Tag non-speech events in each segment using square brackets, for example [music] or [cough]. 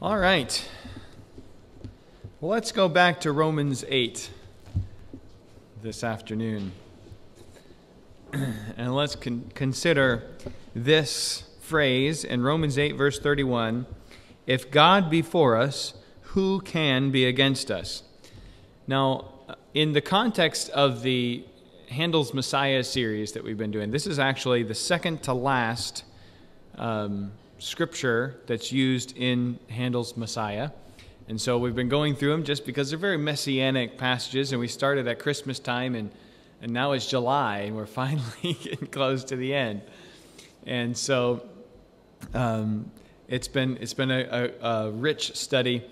All right. Well, let's go back to Romans 8 this afternoon. [clears throat] and let's con- consider this phrase in Romans 8, verse 31 If God be for us, who can be against us? Now, in the context of the Handel's Messiah series that we've been doing, this is actually the second to last um, scripture that's used in Handel's Messiah. And so we've been going through them just because they're very messianic passages, and we started at Christmas time, and, and now it's July, and we're [laughs] finally getting close to the end. And so um, it's been, it's been a, a, a, rich study.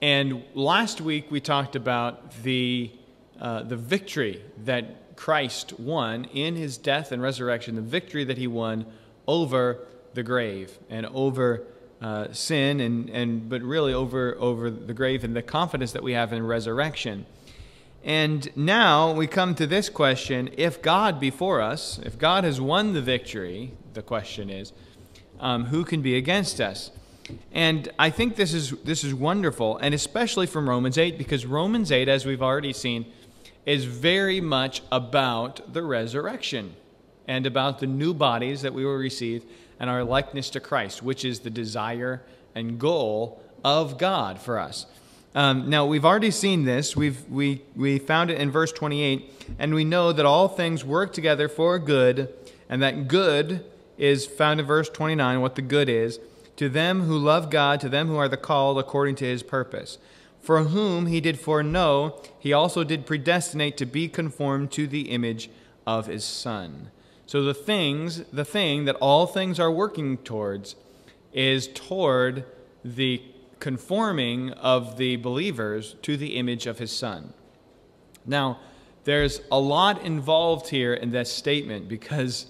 And last week we talked about the, uh, the victory that Christ won in his death and resurrection, the victory that he won over the grave and over uh, sin, and, and but really over over the grave and the confidence that we have in resurrection. And now we come to this question: If God be for us, if God has won the victory, the question is, um, who can be against us? And I think this is this is wonderful, and especially from Romans 8, because Romans 8, as we've already seen, is very much about the resurrection and about the new bodies that we will receive and our likeness to Christ, which is the desire and goal of God for us. Um, now, we've already seen this. We've, we, we found it in verse 28, and we know that all things work together for good, and that good is found in verse 29, what the good is, to them who love God, to them who are the called according to his purpose. For whom he did foreknow, he also did predestinate to be conformed to the image of his Son so the things, the thing that all things are working towards is toward the conforming of the believers to the image of his son. Now, there's a lot involved here in this statement because,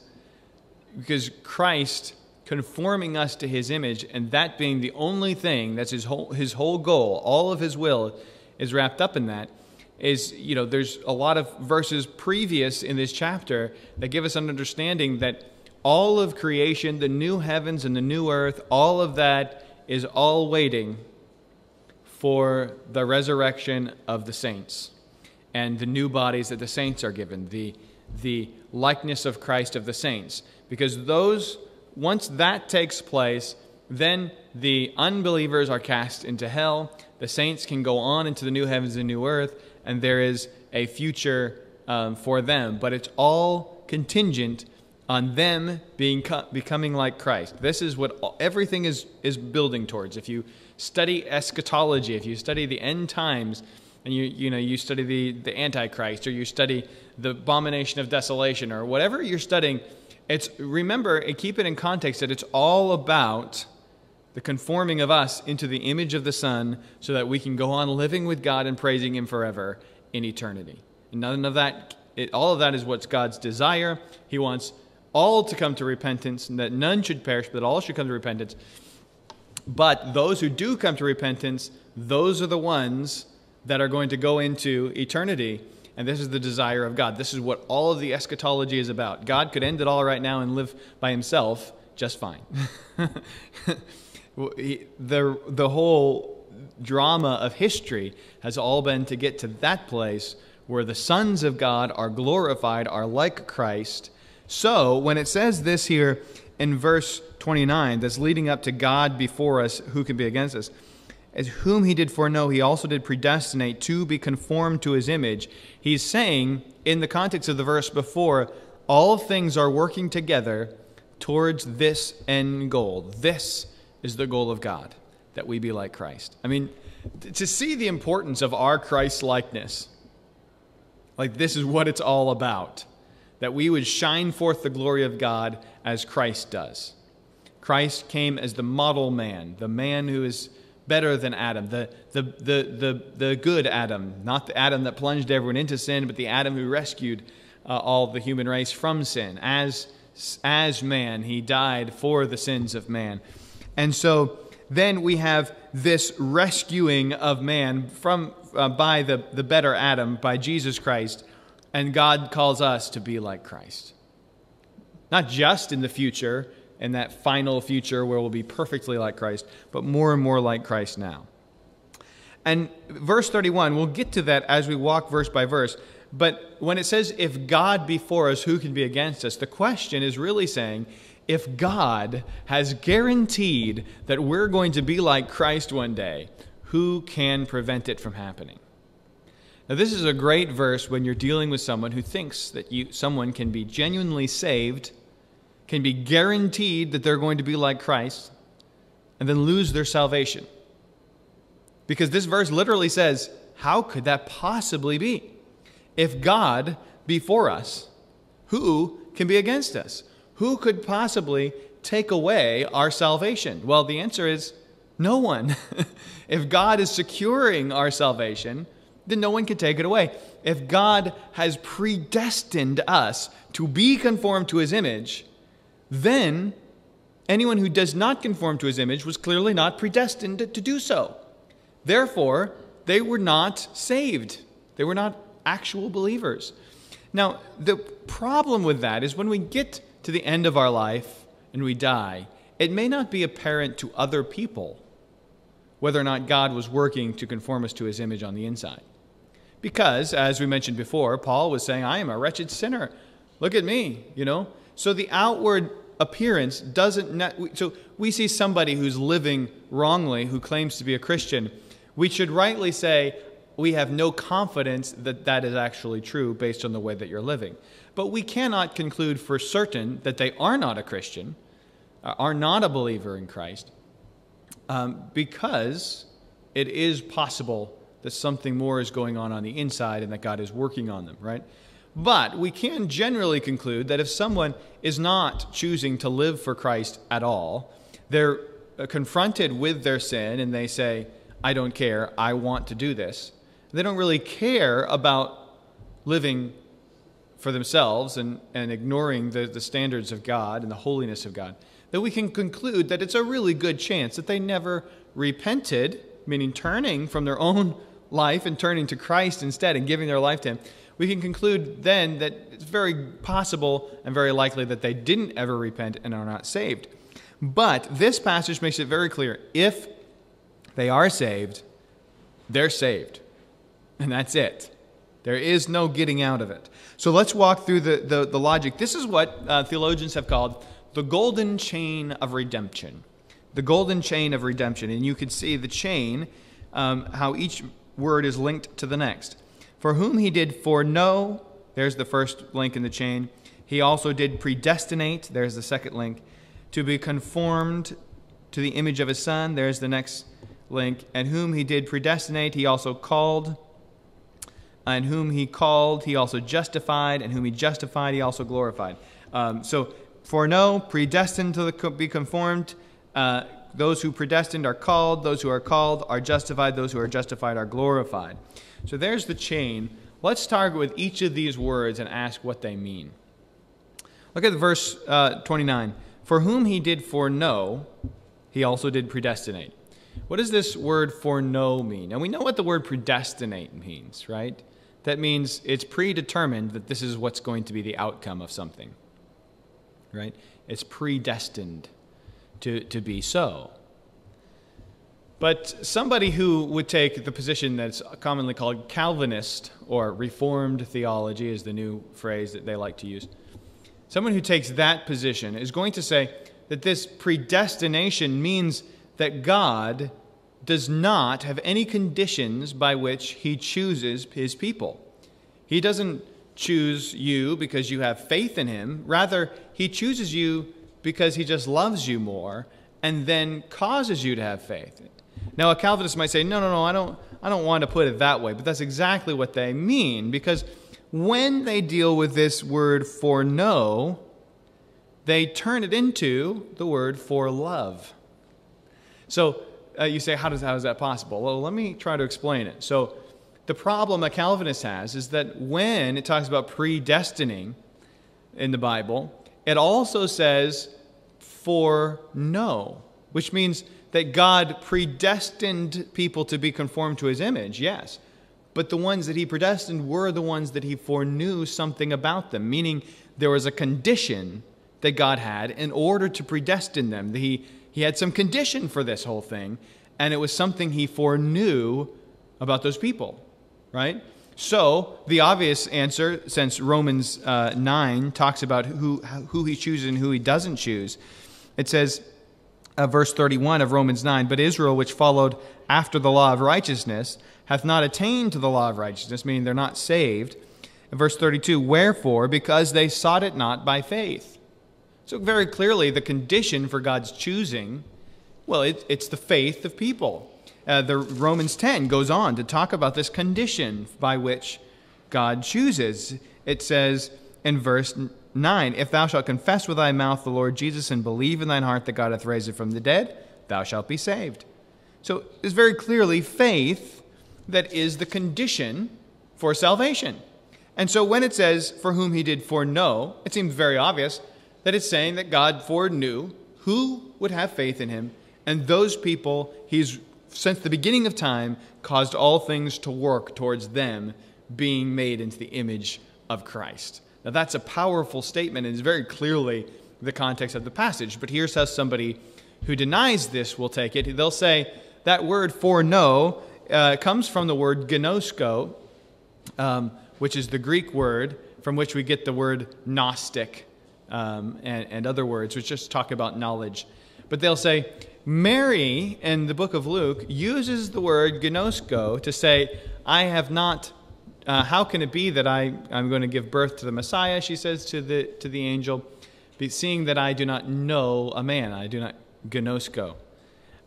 because Christ conforming us to his image and that being the only thing that's his whole, his whole goal, all of his will is wrapped up in that is, you know, there's a lot of verses previous in this chapter that give us an understanding that all of creation, the new heavens and the new earth, all of that is all waiting for the resurrection of the saints and the new bodies that the saints are given, the, the likeness of Christ of the saints. Because those, once that takes place, then the unbelievers are cast into hell. The saints can go on into the new heavens and new earth, and there is a future um, for them, but it's all contingent on them being becoming like Christ. This is what all, everything is is building towards. If you study eschatology, if you study the end times, and you you know you study the the Antichrist, or you study the abomination of desolation, or whatever you're studying, it's remember and keep it in context that it's all about the conforming of us into the image of the Son so that we can go on living with God and praising Him forever in eternity. And none of that, it, all of that is what's God's desire. He wants all to come to repentance and that none should perish, but all should come to repentance. But those who do come to repentance, those are the ones that are going to go into eternity. And this is the desire of God. This is what all of the eschatology is about. God could end it all right now and live by himself just fine. [laughs] the, the whole drama of history has all been to get to that place where the sons of God are glorified, are like Christ. So, when it says this here in verse 29, that's leading up to God before us, who can be against us? As whom he did foreknow, he also did predestinate to be conformed to his image. He's saying, in the context of the verse before, all things are working together towards this end goal. This is the goal of God, that we be like Christ. I mean, to see the importance of our Christ likeness, like this is what it's all about, that we would shine forth the glory of God as Christ does. Christ came as the model man, the man who is better than Adam, the, the, the, the, the good Adam, not the Adam that plunged everyone into sin, but the Adam who rescued uh, all the human race from sin. As, as man, he died for the sins of man. And so then we have this rescuing of man from uh, by the, the better Adam, by Jesus Christ, and God calls us to be like Christ. Not just in the future, in that final future where we'll be perfectly like Christ, but more and more like Christ now. And verse 31, we'll get to that as we walk verse by verse. But when it says, if God be for us, who can be against us? The question is really saying, if God has guaranteed that we're going to be like Christ one day, who can prevent it from happening? Now, this is a great verse when you're dealing with someone who thinks that you, someone can be genuinely saved, can be guaranteed that they're going to be like Christ, and then lose their salvation. Because this verse literally says, How could that possibly be? If God be for us, who can be against us? Who could possibly take away our salvation? Well, the answer is no one. [laughs] if God is securing our salvation, then no one can take it away. If God has predestined us to be conformed to his image, then anyone who does not conform to his image was clearly not predestined to do so. Therefore, they were not saved. They were not actual believers. Now, the problem with that is when we get to the end of our life and we die, it may not be apparent to other people whether or not God was working to conform us to his image on the inside. Because, as we mentioned before, Paul was saying, I am a wretched sinner. Look at me, you know? So the outward appearance doesn't. so we see somebody who's living wrongly, who claims to be a Christian. We should rightly say, we have no confidence that that is actually true based on the way that you're living. But we cannot conclude for certain that they are not a Christian, uh, are not a believer in Christ, um, because it is possible that something more is going on on the inside and that God is working on them, right? But we can generally conclude that if someone is not choosing to live for Christ at all, they're uh, confronted with their sin and they say, I don't care, I want to do this. They don't really care about living for themselves and, and ignoring the, the standards of God and the holiness of God. That we can conclude that it's a really good chance that they never repented, meaning turning from their own [laughs] life and turning to Christ instead and giving their life to Him, we can conclude then that it's very possible and very likely that they didn't ever repent and are not saved. But this passage makes it very clear if they are saved, they're saved. And that's it. There is no getting out of it. So let's walk through the, the, the logic. This is what uh, theologians have called the golden chain of redemption. The golden chain of redemption. And you can see the chain, um, how each word is linked to the next. For whom he did foreknow, there's the first link in the chain. He also did predestinate, there's the second link. To be conformed to the image of his son, there's the next link. And whom he did predestinate, he also called. And whom he called, he also justified. And whom he justified, he also glorified. Um, so, foreknow, predestined to be conformed, uh, those who predestined are called, those who are called are justified, those who are justified are glorified. So there's the chain. Let's target with each of these words and ask what they mean. Look at verse uh, 29. For whom he did foreknow, he also did predestinate. What does this word foreknow mean? And we know what the word predestinate means, right? That means it's predetermined that this is what's going to be the outcome of something, right? It's predestined to, to be so. But somebody who would take the position that's commonly called Calvinist or Reformed theology is the new phrase that they like to use. Someone who takes that position is going to say that this predestination means that God does not have any conditions by which he chooses his people. He doesn't choose you because you have faith in him. Rather, he chooses you because he just loves you more and then causes you to have faith. Now, a Calvinist might say, no, no, no, I don't, I don't want to put it that way, but that's exactly what they mean because when they deal with this word foreknow, they turn it into the word for love. So uh, you say, how, does, how is that possible? Well, let me try to explain it. So the problem a Calvinist has is that when it talks about predestining in the Bible, it also says for no, which means that God predestined people to be conformed to his image, yes. But the ones that he predestined were the ones that he foreknew something about them, meaning there was a condition that God had in order to predestine them. that He, he had some condition for this whole thing, and it was something he foreknew about those people, right? So, the obvious answer, since Romans uh, 9 talks about who, who he chooses and who he doesn't choose, it says, uh, verse 31 of Romans 9, But Israel, which followed after the law of righteousness, hath not attained to the law of righteousness, meaning they're not saved. In verse 32, Wherefore, because they sought it not by faith. So, very clearly, the condition for God's choosing, well, it, it's the faith of people. Uh, the Romans 10 goes on to talk about this condition by which God chooses. It says in verse 9 If thou shalt confess with thy mouth the Lord Jesus and believe in thine heart that God hath raised him from the dead, thou shalt be saved. So it's very clearly faith that is the condition for salvation. And so when it says, for whom he did foreknow, it seems very obvious that it's saying that God foreknew who would have faith in him, and those people he's since the beginning of time, caused all things to work towards them being made into the image of Christ. Now, that's a powerful statement and is very clearly the context of the passage. But here's how somebody who denies this will take it. They'll say that word foreknow uh, comes from the word gnosko, um, which is the Greek word from which we get the word Gnostic um, and, and other words, which just talk about knowledge. But they'll say, Mary in the book of Luke uses the word gnosko to say, I have not, uh, how can it be that I, I'm going to give birth to the Messiah, she says to the, to the angel, seeing that I do not know a man, I do not gnosko.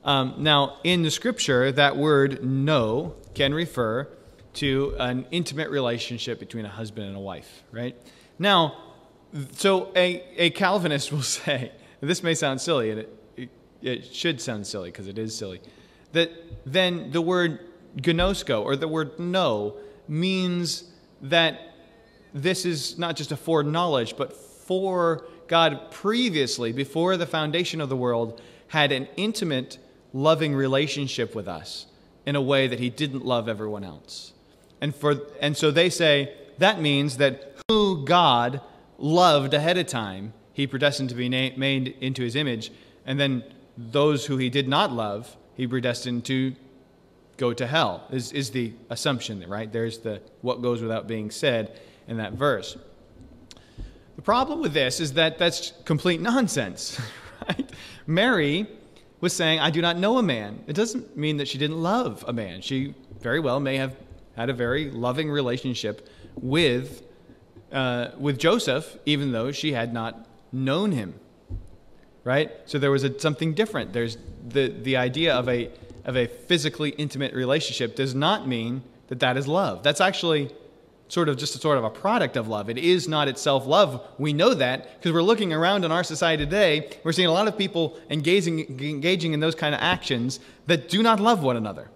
Um, now, in the scripture, that word know can refer to an intimate relationship between a husband and a wife, right? Now, so a, a Calvinist will [laughs] say, this may sound silly, and it, it should sound silly because it is silly, that then the word gnosko or the word know means that this is not just a foreknowledge, but for God previously, before the foundation of the world, had an intimate, loving relationship with us in a way that he didn't love everyone else. And, for, and so they say that means that who God loved ahead of time, he predestined to be na- made into his image, and then those who he did not love, he predestined to go to hell, is, is the assumption, right? There's the what goes without being said in that verse. The problem with this is that that's complete nonsense, [laughs] right? Mary was saying, I do not know a man. It doesn't mean that she didn't love a man. She very well may have had a very loving relationship with, uh, with Joseph, even though she had not known him right? So there was a, something different. There's the, the idea of a, of a physically intimate relationship does not mean that that is love. That's actually sort of just a sort of a product of love. It is not itself love. We know that because we're looking around in our society today. We're seeing a lot of people engaging, engaging in those kind of actions that do not love one another.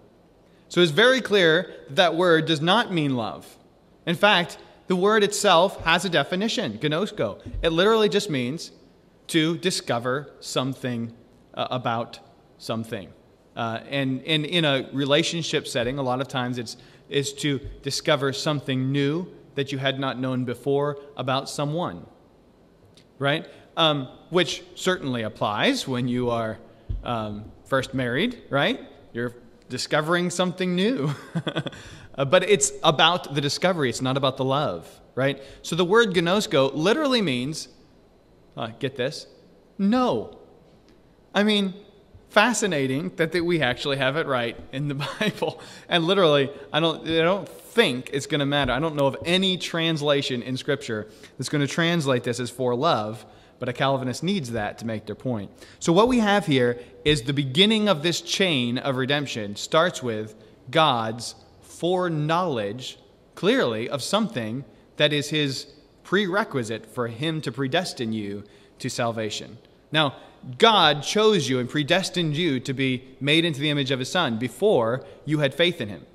So it's very clear that that word does not mean love. In fact, the word itself has a definition, gnosko. It literally just means to discover something uh, about something. Uh, and, and in a relationship setting, a lot of times it's is to discover something new that you had not known before about someone, right? Um, which certainly applies when you are um, first married, right? You're discovering something new. [laughs] uh, but it's about the discovery, it's not about the love, right? So the word gnosko literally means uh, get this? No. I mean, fascinating that, that we actually have it right in the [laughs] Bible. And literally, I don't, I don't think it's going to matter. I don't know of any translation in Scripture that's going to translate this as for love, but a Calvinist needs that to make their point. So, what we have here is the beginning of this chain of redemption starts with God's foreknowledge, clearly, of something that is his prerequisite for him to predestine you to salvation. Now, God chose you and predestined you to be made into the image of his son before you had faith in him.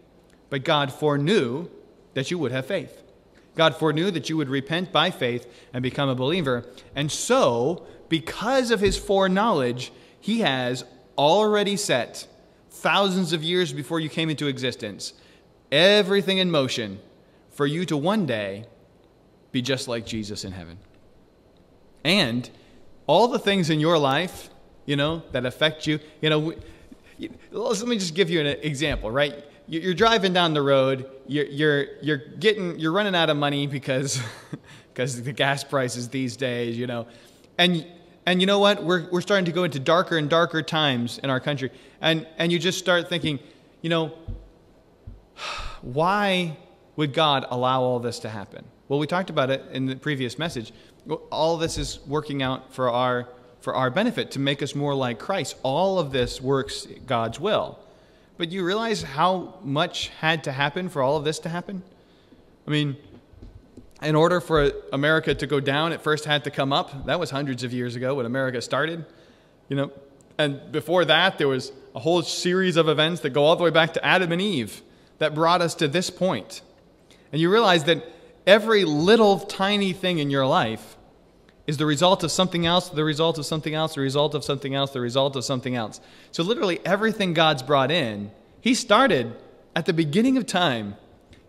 But God foreknew that you would have faith. God foreknew that you would repent by faith and become a believer. And so, because of his foreknowledge, he has already set, thousands of years before you came into existence, everything in motion for you to one day be just like Jesus in heaven. And all the things in your life, you know, that affect you, you know, let me just give you an example, right? You're driving down the road, you're, you're, you're getting, you're running out of money because, [laughs] because the gas prices these days, you know, and, and you know what? We're, we're starting to go into darker and darker times in our country. And, and you just start thinking, you know, why would God allow all this to happen? Well, we talked about it in the previous message. All this is working out for our for our benefit to make us more like Christ. All of this works God's will. But you realize how much had to happen for all of this to happen? I mean, in order for America to go down, it first had to come up. That was hundreds of years ago when America started. You know, and before that there was a whole series of events that go all the way back to Adam and Eve that brought us to this point. And you realize that every little tiny thing in your life is the result of something else, the result of something else, the result of something else, the result of something else. So, literally, everything God's brought in, He started at the beginning of time.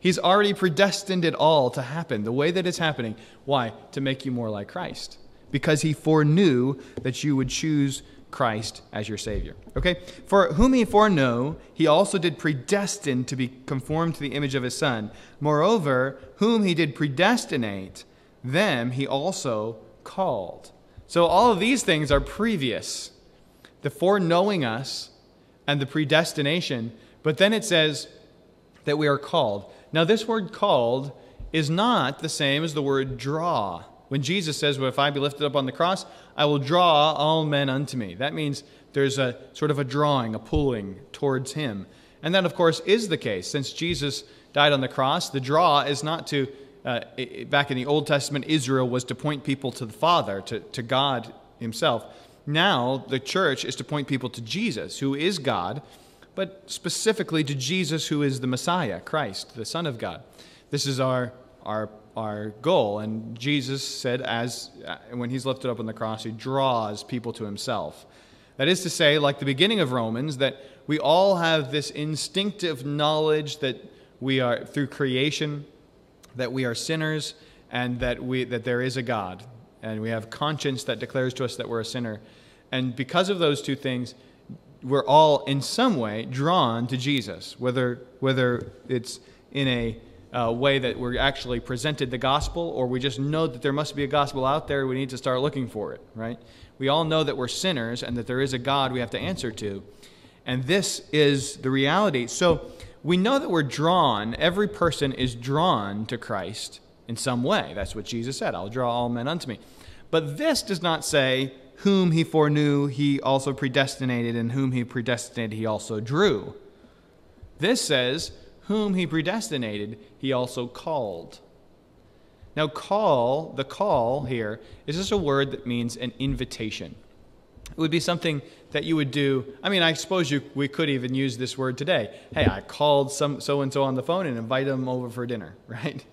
He's already predestined it all to happen the way that it's happening. Why? To make you more like Christ. Because He foreknew that you would choose Christ as your Savior. Okay? For whom He foreknow, He also did predestine to be conformed to the image of His Son. Moreover, whom He did predestinate, them He also called. So all of these things are previous the foreknowing us and the predestination. But then it says that we are called. Now, this word called is not the same as the word draw. When Jesus says, well, If I be lifted up on the cross, I will draw all men unto me. That means there's a sort of a drawing, a pulling towards him. And that, of course, is the case. Since Jesus died on the cross, the draw is not to uh, back in the Old Testament, Israel was to point people to the Father, to, to God Himself. Now, the church is to point people to Jesus, who is God, but specifically to Jesus, who is the Messiah, Christ, the Son of God. This is our, our, our goal. And Jesus said, as uh, when He's lifted up on the cross, He draws people to Himself. That is to say, like the beginning of Romans, that we all have this instinctive knowledge that we are, through creation, that we are sinners and that, we, that there is a God. And we have conscience that declares to us that we're a sinner. And because of those two things, we're all in some way drawn to Jesus, whether, whether it's in a uh, way that we're actually presented the gospel or we just know that there must be a gospel out there, we need to start looking for it, right? We all know that we're sinners and that there is a God we have to answer to. And this is the reality. So, we know that we're drawn, every person is drawn to Christ in some way. That's what Jesus said I'll draw all men unto me. But this does not say, whom he foreknew, he also predestinated, and whom he predestinated, he also drew. This says, whom he predestinated, he also called. Now, call, the call here, is just a word that means an invitation. It would be something that you would do. I mean, I suppose you, we could even use this word today. Hey, I called some so and so on the phone and invite them over for dinner, [laughs] right?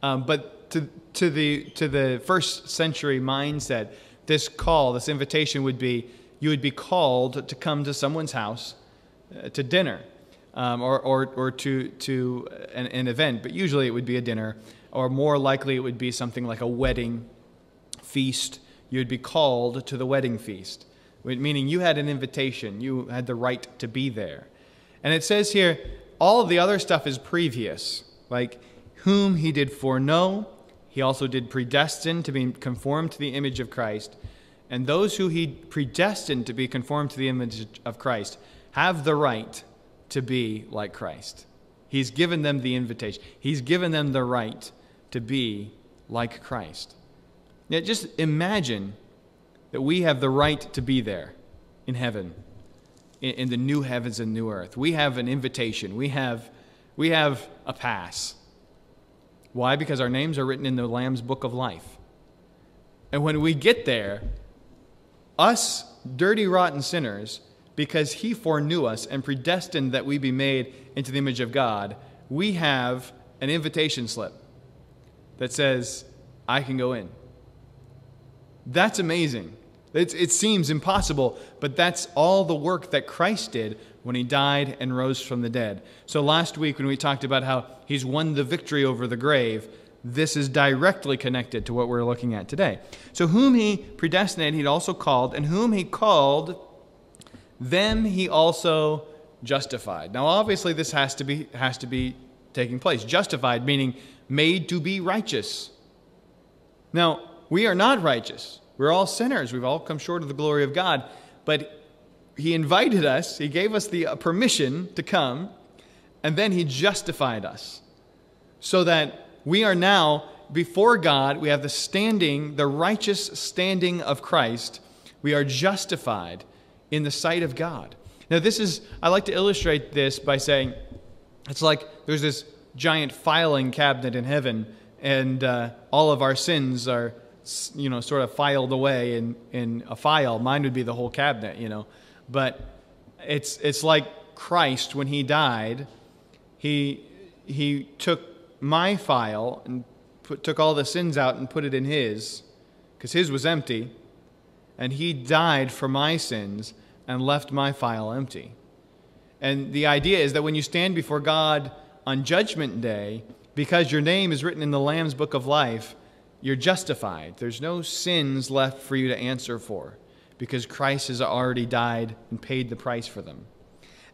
Um, but to, to, the, to the first century mindset, this call, this invitation would be you would be called to come to someone's house uh, to dinner um, or, or, or to, to an, an event, but usually it would be a dinner, or more likely it would be something like a wedding feast. You would be called to the wedding feast meaning you had an invitation, you had the right to be there. And it says here, all of the other stuff is previous, like whom he did foreknow, he also did predestine to be conformed to the image of Christ. And those who he predestined to be conformed to the image of Christ have the right to be like Christ. He's given them the invitation, he's given them the right to be like Christ. Now, just imagine that we have the right to be there in heaven, in, in the new heavens and new earth. We have an invitation, we have, we have a pass. Why? Because our names are written in the Lamb's book of life. And when we get there, us dirty, rotten sinners, because he foreknew us and predestined that we be made into the image of God, we have an invitation slip that says, I can go in. That's amazing. It, it seems impossible, but that's all the work that Christ did when he died and rose from the dead. So last week, when we talked about how he's won the victory over the grave, this is directly connected to what we're looking at today. So, whom he predestinated, he also called, and whom he called, them he also justified. Now, obviously, this has to be has to be taking place. Justified meaning made to be righteous. Now, we are not righteous. We're all sinners. We've all come short of the glory of God. But he invited us, he gave us the uh, permission to come, and then he justified us so that we are now before God, we have the standing, the righteous standing of Christ. We are justified in the sight of God. Now, this is, I like to illustrate this by saying it's like there's this giant filing cabinet in heaven, and uh, all of our sins are, you know, sort of filed away in, in a file. Mine would be the whole cabinet, you know. But it's, it's like Christ, when he died, he, he took my file and put, took all the sins out and put it in his, because his was empty, and he died for my sins and left my file empty. And the idea is that when you stand before God on Judgment Day, because your name is written in the Lamb's Book of Life, you're justified. There's no sins left for you to answer for because Christ has already died and paid the price for them.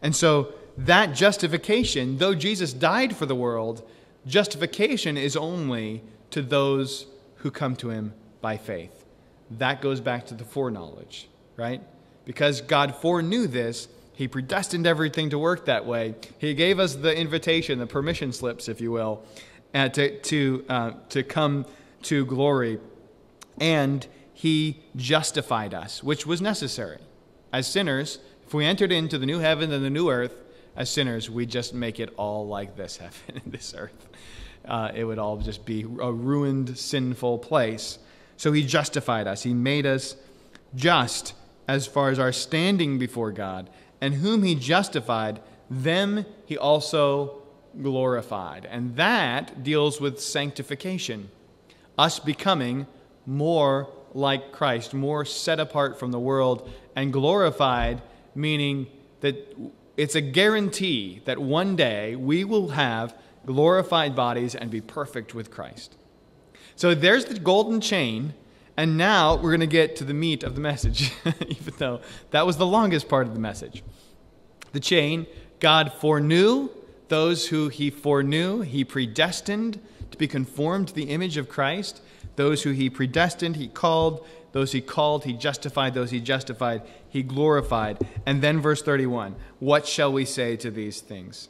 And so that justification, though Jesus died for the world, Justification is only to those who come to him by faith. That goes back to the foreknowledge, right? Because God foreknew this, he predestined everything to work that way. He gave us the invitation, the permission slips, if you will, uh, to, to, uh, to come to glory. And he justified us, which was necessary. As sinners, if we entered into the new heaven and the new earth, as sinners, we just make it all like this [laughs] heaven and this earth. Uh, it would all just be a ruined, sinful place. So he justified us. He made us just as far as our standing before God. And whom he justified, them he also glorified. And that deals with sanctification, us becoming more like Christ, more set apart from the world, and glorified, meaning that it's a guarantee that one day we will have glorified bodies and be perfect with Christ. So there's the golden chain, and now we're going to get to the meat of the message, [laughs] even though that was the longest part of the message. The chain God foreknew those who he foreknew, he predestined to be conformed to the image of Christ. Those who he predestined, he called. Those he called, he justified. Those he justified, he glorified. And then verse 31 What shall we say to these things?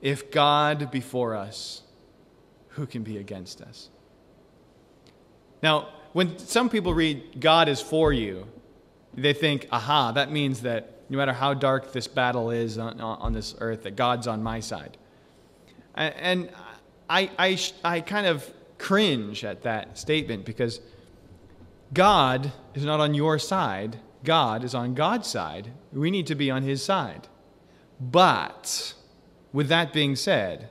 If God be for us, who can be against us? Now, when some people read God is for you, they think, aha, that means that no matter how dark this battle is on, on this earth, that God's on my side. And I, I, I kind of cringe at that statement because God is not on your side, God is on God's side. We need to be on his side. But with that being said,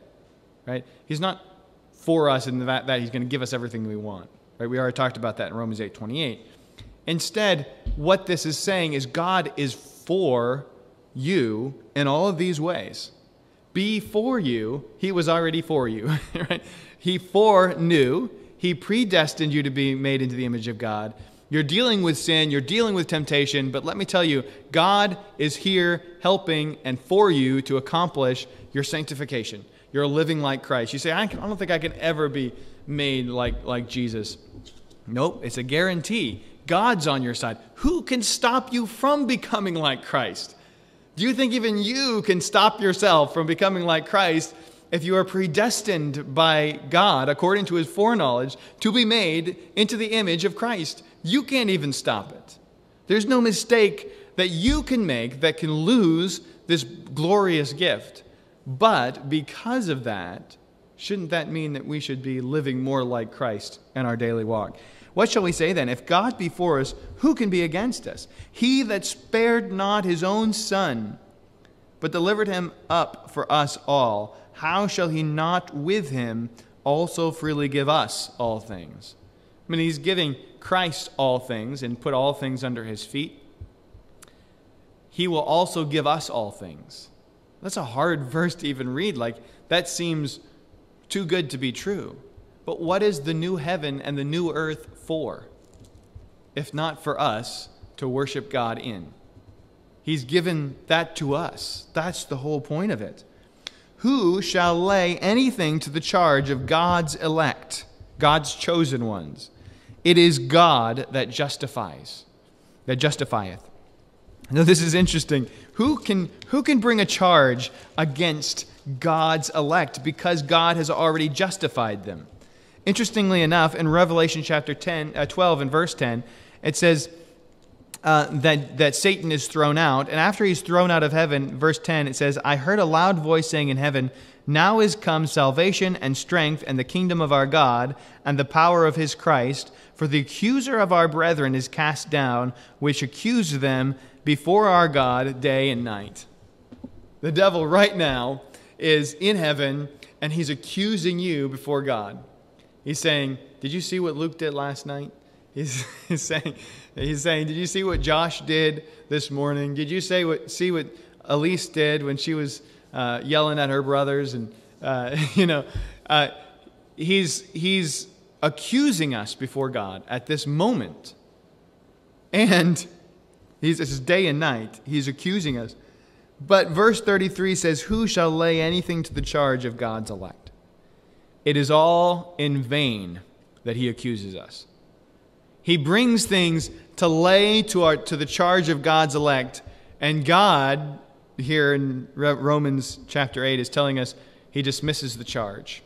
right, he's not for us in that, that he's going to give us everything we want. Right? We already talked about that in Romans 8 28. Instead, what this is saying is God is for you in all of these ways. Before you, he was already for you. [laughs] Right? He foreknew, he predestined you to be made into the image of God. You're dealing with sin, you're dealing with temptation, but let me tell you, God is here helping and for you to accomplish your sanctification. You're living like Christ. You say, I don't think I can ever be made like, like Jesus. Nope, it's a guarantee. God's on your side. Who can stop you from becoming like Christ? Do you think even you can stop yourself from becoming like Christ if you are predestined by God, according to his foreknowledge, to be made into the image of Christ? You can't even stop it. There's no mistake that you can make that can lose this glorious gift. But because of that, shouldn't that mean that we should be living more like Christ in our daily walk? What shall we say then? If God be for us, who can be against us? He that spared not his own son, but delivered him up for us all, how shall he not with him also freely give us all things? I mean, he's giving Christ all things and put all things under his feet. He will also give us all things. That's a hard [laughs] verse to even read. Like, that seems too good to be true. But what is the new heaven and the new earth for? If not for us to worship God in. He's given that to us. That's the whole point of it. Who shall lay anything to the charge of God's elect, God's chosen ones? It is God that justifies, that justifieth. Now this is interesting. Who can who can bring a charge against God's elect because God has already justified them? Interestingly enough, in Revelation chapter 10, uh, 12 and verse 10, it says uh, that, that Satan is thrown out. And after he's thrown out of heaven, verse 10, it says, I heard a loud voice saying in heaven, Now is come salvation and strength and the kingdom of our God and the power of his Christ. For the accuser of our brethren is cast down, which accused them before our God day and night. The devil right now is in heaven and he's accusing you before God. He's saying, Did you see what Luke did last night? [laughs] He's, he's, saying, he's saying, Did you see what Josh did this morning? Did you say what, see what Elise did when she was uh, yelling at her brothers? And, uh, [laughs] you know, uh, he's, he's accusing us before God at this moment. And he's, this is day and night. He's accusing us. But verse 33 says, Who shall lay anything to the charge of God's elect? It is all in vain that he accuses us. He brings things to lay to, our, to the charge of God's elect, and God, here in Romans chapter 8, is telling us he dismisses the charge.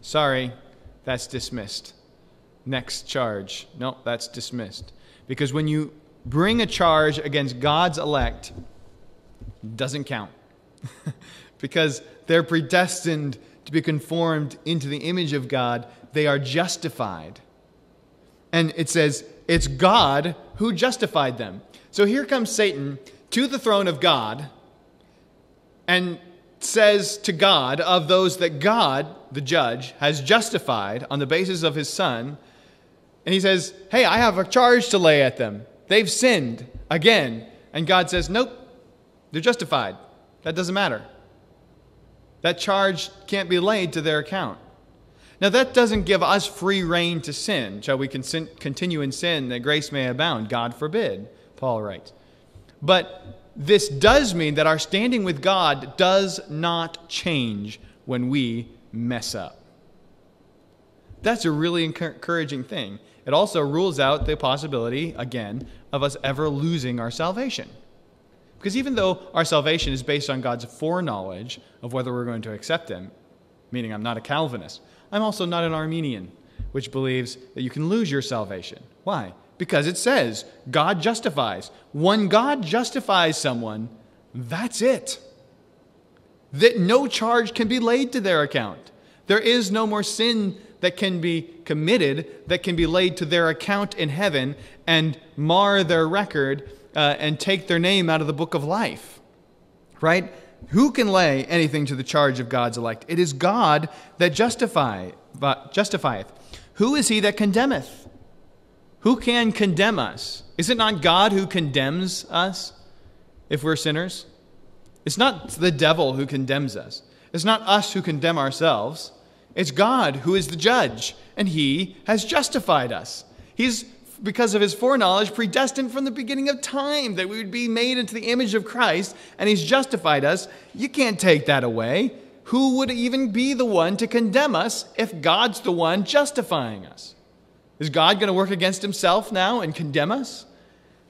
Sorry, that's dismissed. Next charge. No, that's dismissed. Because when you bring a charge against God's elect, doesn't count. [laughs] because they're predestined to be conformed into the image of God, they are justified. And it says, it's God who justified them. So here comes Satan to the throne of God and says to God, of those that God, the judge, has justified on the basis of his son, and he says, Hey, I have a charge to lay at them. They've sinned again. And God says, Nope, they're justified. That doesn't matter. That charge can't be laid to their account. Now, that doesn't give us free reign to sin. Shall we continue in sin that grace may abound? God forbid, Paul writes. But this does mean that our standing with God does not change when we mess up. That's a really encouraging thing. It also rules out the possibility, again, of us ever losing our salvation. Because even though our salvation is based on God's foreknowledge of whether we're going to accept Him, meaning I'm not a Calvinist, I'm also not an Arminian, which believes that you can lose your salvation. Why? Because it says God justifies. When God justifies someone, that's it. That no charge can be laid to their account. There is no more sin that can be committed that can be laid to their account in heaven and mar their record uh, and take their name out of the book of life. Right? Who can lay anything to the charge of God's elect? It is God that justify, justifieth. Who is he that condemneth? Who can condemn us? Is it not God who condemns us if we're sinners? It's not the devil who condemns us. It's not us who condemn ourselves. It's God who is the judge, and he has justified us. He's because of his foreknowledge, predestined from the beginning of time that we would be made into the image of Christ, and he's justified us. You can't take that away. Who would even be the one to condemn us if God's the one justifying us? Is God going to work against himself now and condemn us?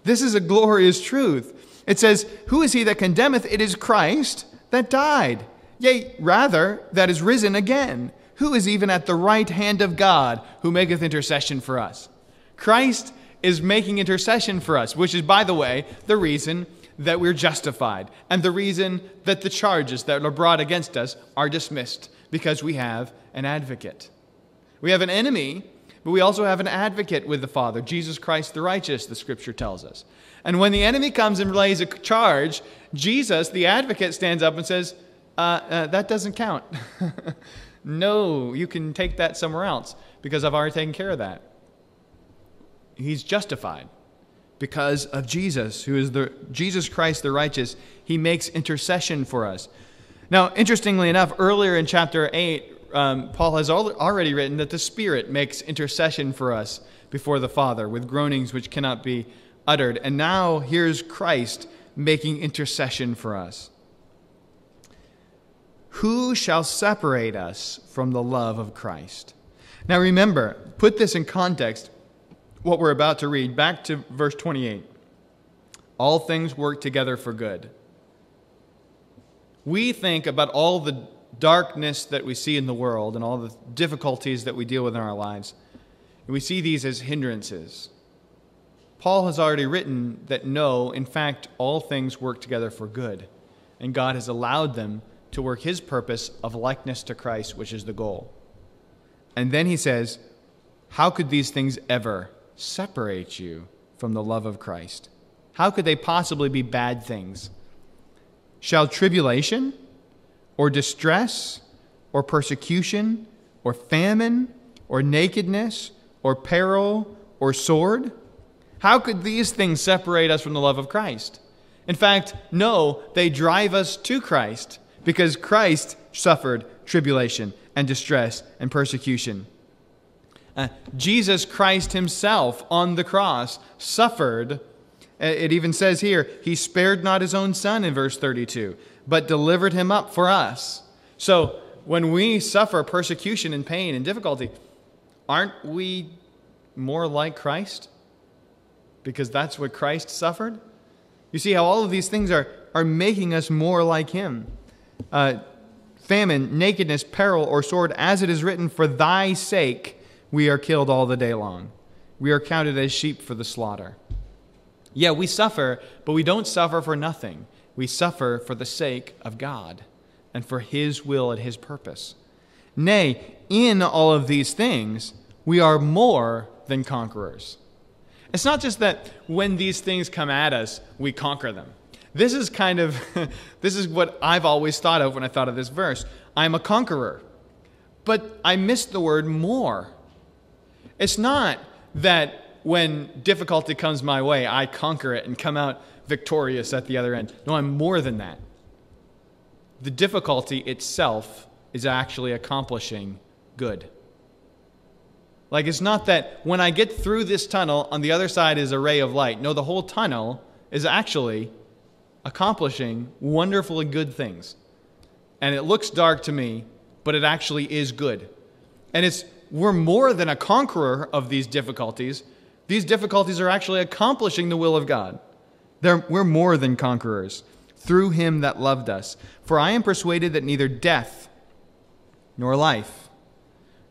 This is a glorious truth. It says, Who is he that condemneth? It is Christ that died. Yea, rather, that is risen again. Who is even at the right hand of God, who maketh intercession for us? Christ is making intercession for us, which is, by the way, the reason that we're justified and the reason that the charges that are brought against us are dismissed because we have an advocate. We have an enemy, but we also have an advocate with the Father, Jesus Christ the righteous, the scripture tells us. And when the enemy comes and lays a charge, Jesus, the advocate, stands up and says, uh, uh, That doesn't count. [laughs] no, you can take that somewhere else because I've already taken care of that he's justified because of Jesus, who is the Jesus Christ the righteous. He makes intercession for us. Now, interestingly enough, earlier in chapter 8, um, Paul has al- already written that the Spirit makes intercession for us before the Father with groanings which cannot be uttered. And now here's Christ making intercession for us. Who shall separate us from the love of Christ? Now remember, put this in context, what we're about to read. Back to verse 28. All things work together for good. We think about all the darkness that we see in the world and all the difficulties that we deal with in our lives. And we see these as hindrances. Paul has already written that no, in fact, all things work together for good, and God has allowed them to work his purpose of likeness to Christ, which is the goal. And then he says, How could these things ever separate you from the love of Christ? How could they possibly be bad things? Shall tribulation, or distress, or persecution, or famine, or nakedness, or peril, or sword? How could these things separate us from the love of Christ? In fact, no, they drive us to Christ because Christ suffered tribulation and distress and persecution. Uh, Jesus Christ himself on the cross suffered. Uh, it even says here, he spared not his own son in verse 32, but delivered him up for us. So when we suffer persecution and pain and difficulty, aren't we more like Christ? Because that's what Christ suffered? You see how all of these things are, are making us more like him. Uh, famine, nakedness, peril, or sword, as it is written, For thy sake we are killed all the day long. We are counted as sheep for the slaughter. Yeah, we suffer, but we don't suffer for nothing. We suffer for the sake of God and for His will and His purpose. Nay, in all of these things, we are more than conquerors. It's not just that when these things come at us, we conquer them. This is kind of [laughs] this is what I've always thought of when I thought of this verse. I'm a conqueror. But I missed the word more. It's not that when difficulty comes my way, I conquer it and come out victorious at the other end. No, I'm more than that. The difficulty itself is actually accomplishing good. Like, it's not that when I get through this tunnel, on the other side is a ray of light. No, the whole tunnel is actually accomplishing wonderfully good things. And it looks dark to me, but it actually is good. And it's we're more than a conqueror of these difficulties. These difficulties are actually accomplishing the will of God. They're, we're more than conquerors through him that loved us. For I am persuaded that neither death, nor life,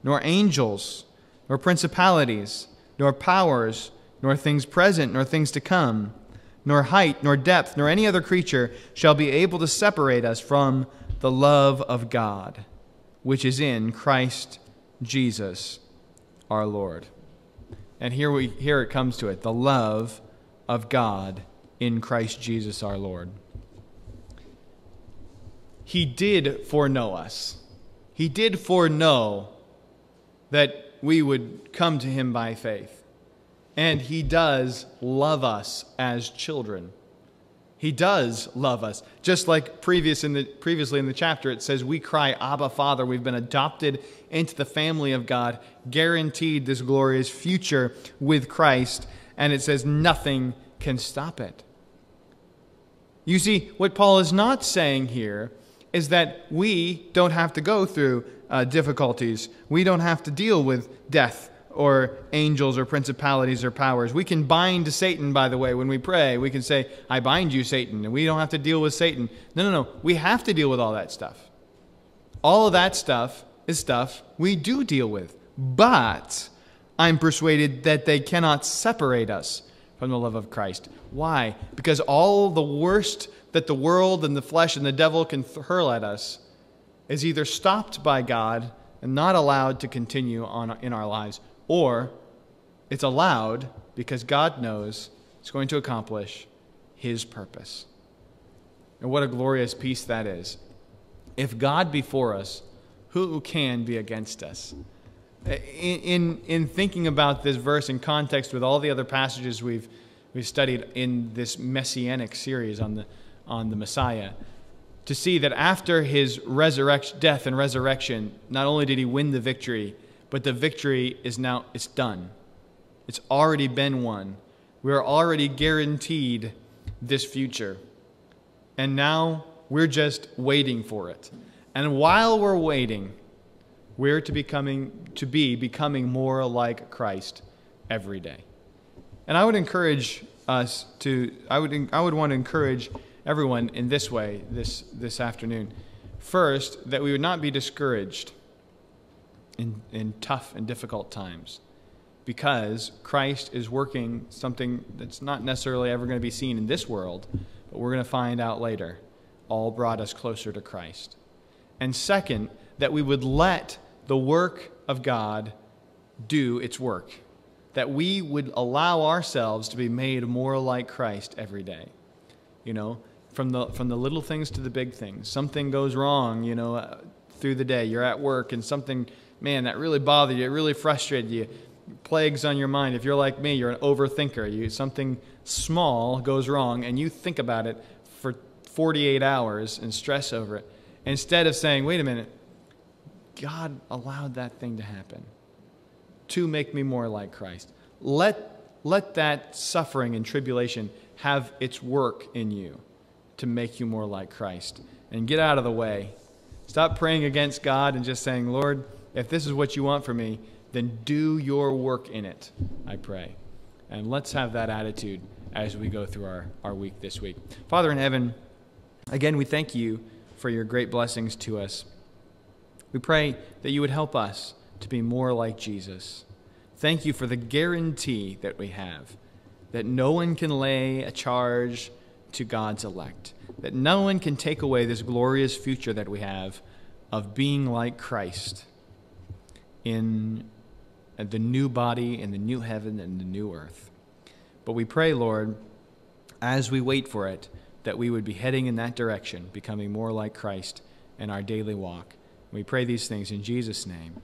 nor angels, nor principalities, nor powers, nor things present, nor things to come, nor height, nor depth, nor any other creature shall be able to separate us from the love of God, which is in Christ Jesus our Lord. And here we here it comes to it, the love of God in Christ Jesus our Lord. He did foreknow us. He did foreknow that we would come to him by faith. And he does love us as children. He does love us. Just like previous in the, previously in the chapter, it says, We cry, Abba, Father. We've been adopted into the family of God, guaranteed this glorious future with Christ. And it says, Nothing can stop it. You see, what Paul is not saying here is that we don't have to go through uh, difficulties. We don't have to deal with death or angels or principalities or powers. We can bind Satan, by the way, when we pray. We can say, I bind you, Satan, and we don't have to deal with Satan. No, no, no. We have to deal with all that stuff. All of that stuff is stuff we do deal with. But I'm persuaded that they cannot separate us from the love of Christ. Why? Because all the worst that the world and the flesh and the devil can hurl at us is either stopped by God and not allowed to continue on in our lives, or it's allowed because God knows it's going to accomplish His purpose. And what a glorious peace that is. If God be for us, who can be against us? In, in, in thinking about this verse in context with all the other passages we've, we've studied in this messianic series on the, on the Messiah, to see that after his resurrection, death and resurrection, not only did he win the victory, but the victory is now it's done. It's already been won. We are already guaranteed this future. And now we're just waiting for it. And while we're waiting, we're to becoming to be becoming more like Christ every day. And I would encourage us to I would I would want to encourage everyone in this way this this afternoon. First, that we would not be discouraged in, in tough and difficult times because Christ is working something that's not necessarily ever going to be seen in this world, but we're going to find out later, all brought us closer to Christ. And second, that we would let the work of God do its work, that we would allow ourselves to be made more like Christ every day. You know, from the, from the little things to the big things. Something goes wrong, you know, uh, through the day. You're at work and something, man, that really bothered you, it really frustrated you, plagues on your mind. If you're like me, you're an overthinker. You, something small goes wrong and you think about it for 48 hours and stress over it. Instead of saying, wait a minute, God allowed that thing to happen to make me more like Christ. Let, let that suffering and tribulation have its work in you to make you more like Christ. And get out of the way. Stop praying against God and just saying, Lord, if this is what you want for me, then do your work in it, I pray. And let's have that attitude as we go through our, our week this week. Father in heaven, again, we thank you for your great blessings to us. We pray that you would help us to be more like Jesus. Thank you for the guarantee that we have that no one can lay a charge to God's elect. That no one can take away this glorious future that we have of being like Christ in uh, the new body, in the new heaven, and the new earth. But we pray, Lord, as we wait for it, that we would be heading in that direction, becoming more like Christ in our daily walk. We pray these things in Jesus' name.